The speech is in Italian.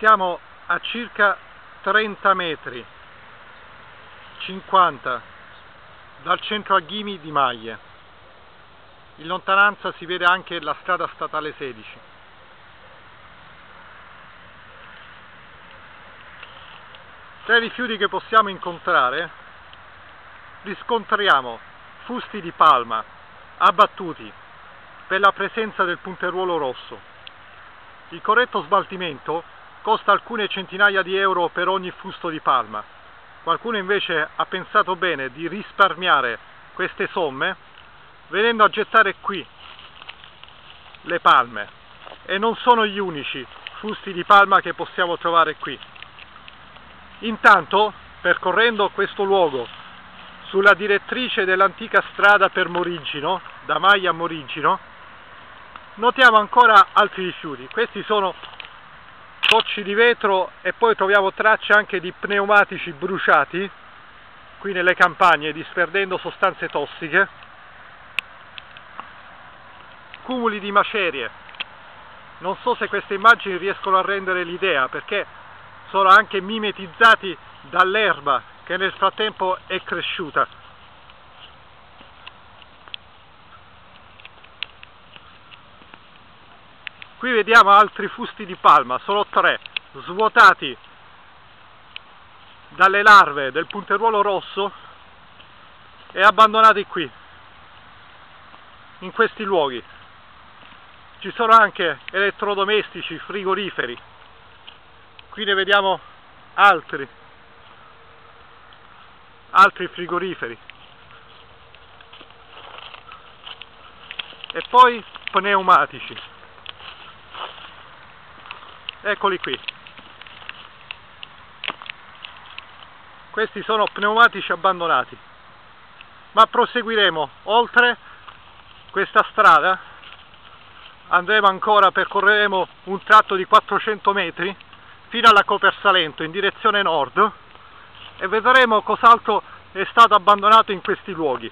Siamo a circa 30 metri, 50, dal centro Aghimi di Maglie. In lontananza si vede anche la strada statale 16. Tra i rifiuti che possiamo incontrare riscontriamo fusti di palma abbattuti per la presenza del punteruolo rosso. Il corretto smaltimento costa alcune centinaia di euro per ogni fusto di palma. Qualcuno invece ha pensato bene di risparmiare queste somme venendo a gettare qui le palme e non sono gli unici fusti di palma che possiamo trovare qui. Intanto, percorrendo questo luogo sulla direttrice dell'antica strada per Morigino, da Maglia a Morigino, notiamo ancora altri rifiuti. Questi sono cocci di vetro e poi troviamo tracce anche di pneumatici bruciati qui nelle campagne disperdendo sostanze tossiche. Cumuli di macerie. Non so se queste immagini riescono a rendere l'idea perché sono anche mimetizzati dall'erba che nel frattempo è cresciuta Qui vediamo altri fusti di palma, solo tre, svuotati dalle larve del punteruolo rosso e abbandonati qui, in questi luoghi. Ci sono anche elettrodomestici, frigoriferi. Qui ne vediamo altri, altri frigoriferi. E poi pneumatici eccoli qui. Questi sono pneumatici abbandonati. Ma proseguiremo. Oltre questa strada andremo ancora percorreremo un tratto di 400 metri fino alla Copersalento in direzione nord e vedremo cos'altro è stato abbandonato in questi luoghi